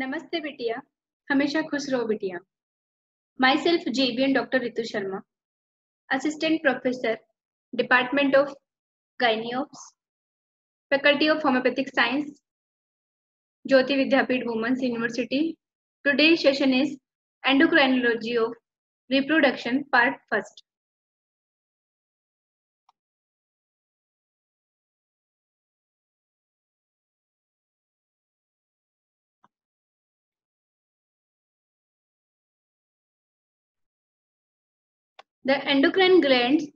नमस्ते बिटिया। हमेशा खुश रहो बिटिया। Myself JBN doctor Ritu Sharma assistant professor department of गाइनियोप्स faculty of homoeopathic science Jyoti Vidyapeeth women's university today session is endocrinology of reproduction, part first. The endocrine glands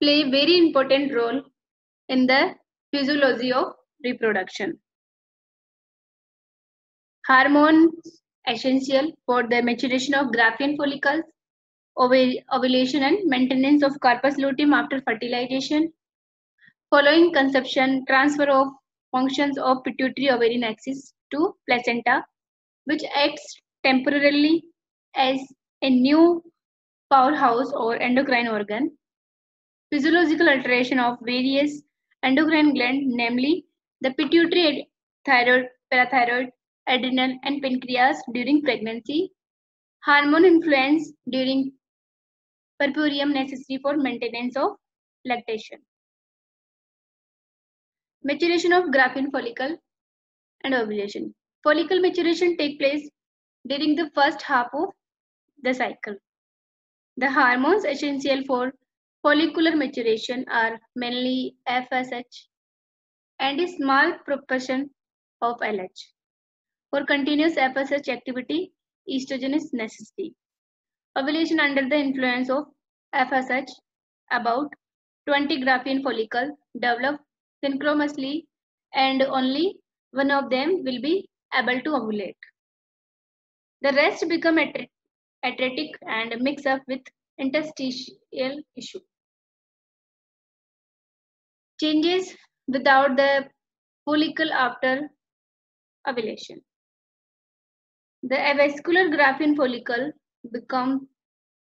play very important role in the physiology of reproduction. Hormones essential for the maturation of Graafian follicles, ovulation and maintenance of corpus luteum after fertilization. Following conception, transfer of functions of pituitary ovarian axis to placenta, which acts temporarily as a new powerhouse or endocrine organ, physiological alteration of various endocrine glands, namely the pituitary, thyroid, parathyroid, adrenal, and pancreas during pregnancy, hormone influence during puerperium necessary for maintenance of lactation. Maturation of Graafian follicle and ovulation. Follicle maturation take place during the first half of the cycle. The hormones essential for follicular maturation are mainly FSH and a small proportion of LH. For continuous FSH activity, estrogen is necessary. Ovulation under the influence of FSH, about 20 Graafian follicles develop synchronously and only one of them will be able to ovulate. The rest become atretic and mix up with interstitial tissue. Changes without the follicle after ovulation. The avascular Graafian follicle become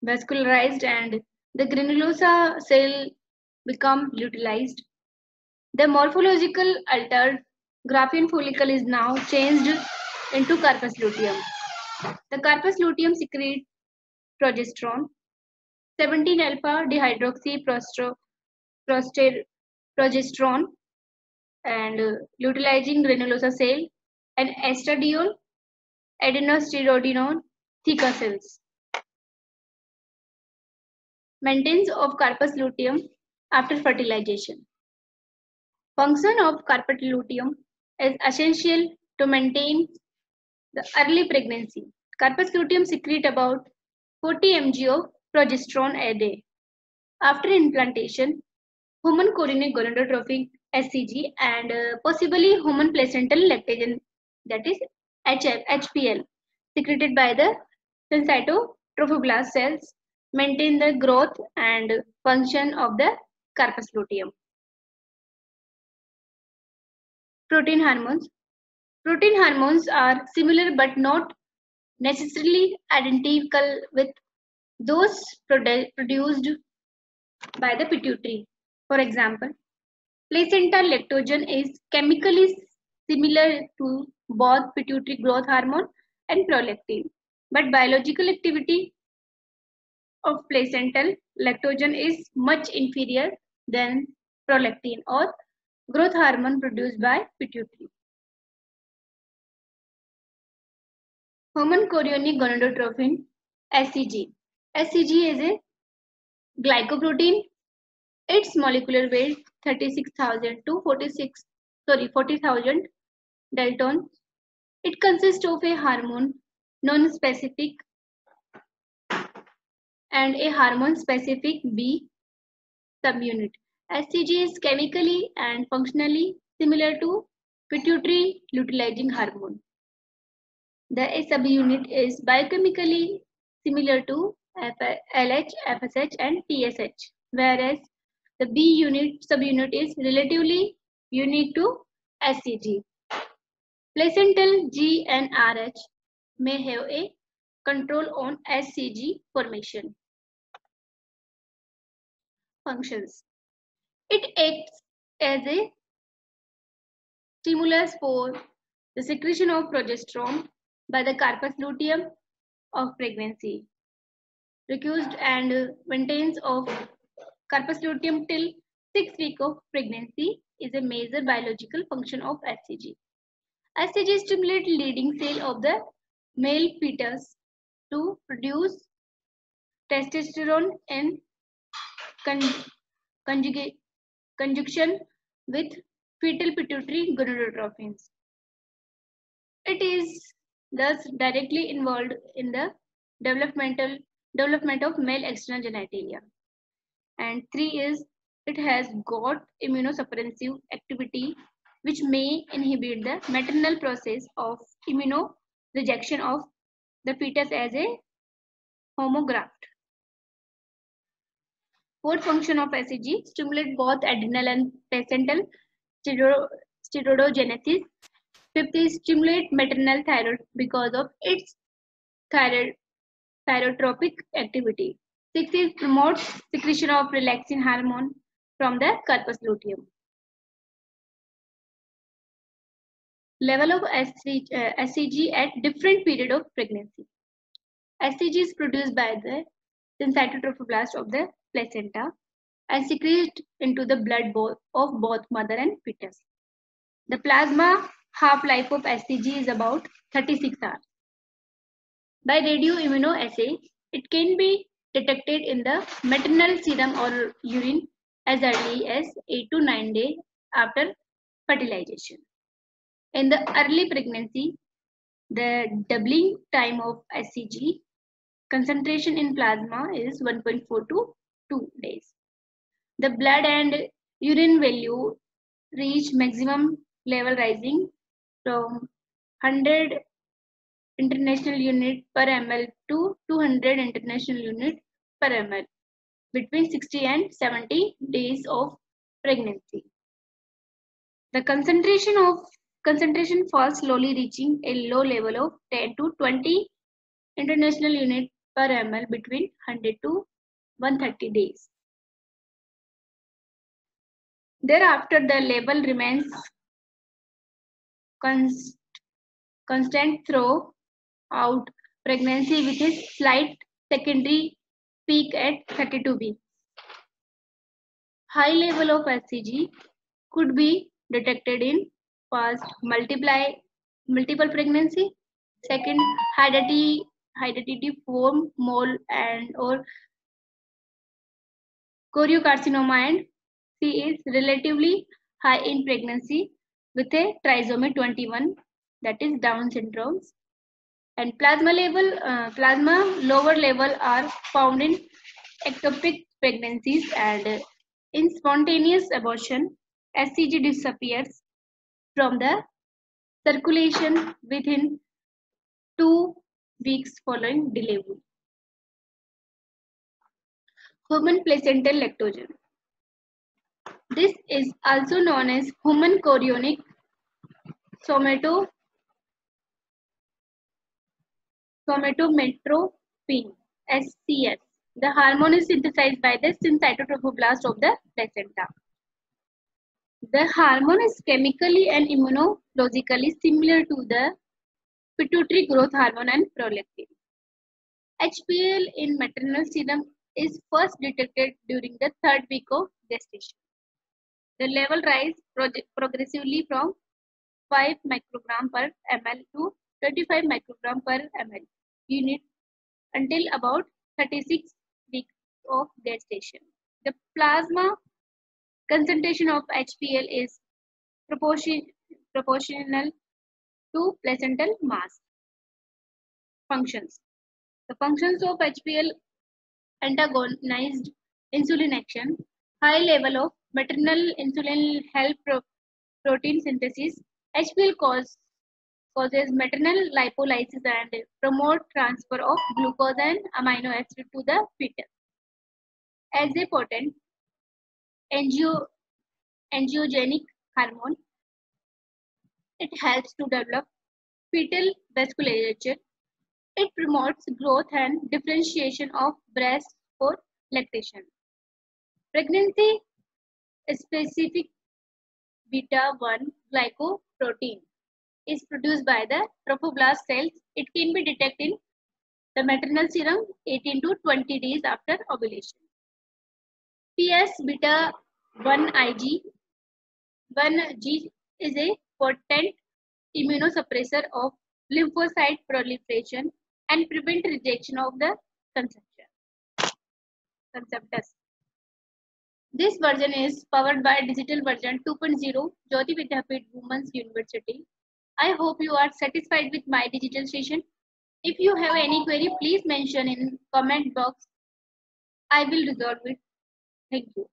vascularized and the granulosa cell become luteinized. The morphological altered Graafian follicle is now changed into corpus luteum. The corpus luteum secretes progesterone, 17 alpha dehydroxy progesterone, and uh, luteinizing granulosa cell and estradiol androstenedione theca cells. Maintenance of corpus luteum after fertilization. Function of corpus luteum is essential to maintain the early pregnancy. Corpus luteum secrete about 40 mg of progesterone a day. After implantation, human chorionic gonadotrophic HCG and uh, possibly human placental lactogen that is HF, HPL secreted by the syncytiotrophoblast cells maintain the growth and function of the corpus luteum. Protein hormones. Protein hormones are similar but not necessarily identical with those produ produced by the pituitary. For example, placental lactogen is chemically similar to both pituitary growth hormone and prolactin, but biological activity of placental lactogen is much inferior than prolactin or growth hormone produced by pituitary. Human chorionic gonadotrophin HCG. HCG is a glycoprotein. Its molecular weight 36,000 to 46 sorry 40,000 daltons. It consists of a hormone non-specific and a hormone-specific B subunit. HCG is chemically and functionally similar to pituitary luteinizing hormone. The A subunit is biochemically similar to LH, FSH, and TSH, whereas the B unit subunit is relatively unique to SCG. Placental GnRH may have a control on SCG formation. Functions. It acts as a stimulus for the secretion of progesterone by the corpus luteum of pregnancy. Recused and maintenance of corpus luteum till six weeks of pregnancy is a major biological function of HCG. HCG stimulates Leydig cell of the male fetus to produce testosterone in con conjunction with fetal pituitary gonadotrophins. It is thus directly involved in the developmental development of male external genitalia. And three is it has got immunosuppressive activity which may inhibit the maternal process of immunorejection of the fetus as a homograft. Fourth function of HCG stimulate both adrenal and placental steroidogenesis. Fifth stimulate maternal thyroid because of its thyroid, thyrotropic activity. Sixth is promotes secretion of relaxin hormone from the corpus luteum. Level of SCG, uh, at different period of pregnancy. SCG is produced by the syncytiotrophoblast of the placenta and secreted into the blood of both mother and fetus. The plasma half-life of HCG is about 36 hours. By radioimmunoassay, it can be detected in the maternal serum or urine as early as 8 to 9 days after fertilization. In the early pregnancy, the doubling time of SCG concentration in plasma is 1.4 to 2 days. The blood and urine value reach maximum level rising from 100 international unit per ml to 200 international unit per ml between 60 and 70 days of pregnancy. The concentration of concentration falls slowly reaching a low level of 10 to 20 international unit per ml between 100 to 130 days. Thereafter, the level remains const constant throughout pregnancy with a slight secondary peak at 32 weeks. High level of HCG could be detected in first multiply multiple pregnancy, second form mole and or choriocarcinoma and C is relatively high in pregnancy with a trisomy 21 that is Down syndromes and plasma level uh, plasma lower level are found in ectopic pregnancies and in spontaneous abortion scg disappears from the circulation within two weeks following delivery. Human placental lactogen. This is also known as human chorionic somato somatomammotropin SCS. The hormone is synthesized by the syncytiotrophoblast of the placenta. The hormone is chemically and immunologically similar to the pituitary growth hormone and prolactin. HPL in maternal serum is first detected during the third week of gestation. The level rise progressively from 5 microgram per ml to 25 microgram per ml unit until about 36 weeks of gestation. The plasma concentration of HPL is proportion, proportional to placental mass. Functions. The functions of HPL antagonized insulin action, high level of maternal insulin help pro protein synthesis. HPL cause causes maternal lipolysis and promote transfer of glucose and amino acid to the fetus. As a potent angio, angiogenic hormone, it helps to develop fetal vasculature. It promotes growth and differentiation of breast for lactation. Pregnancy specific beta 1 glycoprotein is produced by the trophoblast cells. It can be detected in the maternal serum 18 to 20 days after ovulation. PS beta 1 Ig 1G is a potent immunosuppressor of lymphocyte proliferation and prevent rejection of the. Conceptus. This version is powered by digital version 2.0 Jayoti Vidyapeeth Women's University. I hope you are satisfied with my digital session. If you have any query, please mention in comment box. I will resolve it. Thank you.